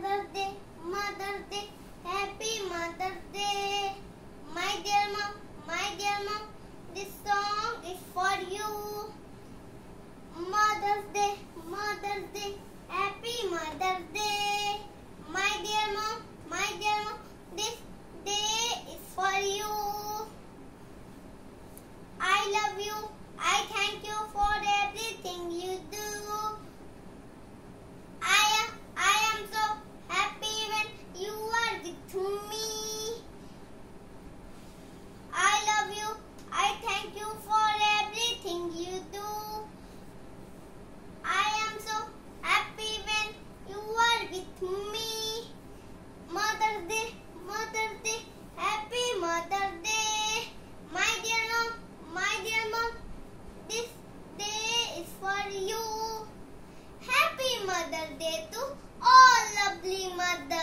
Mother's Day, Mother Day, Happy Mother Day. My dear mom, my dear mom, this song is for you. Mother's Day, Mother's Day, i Prima da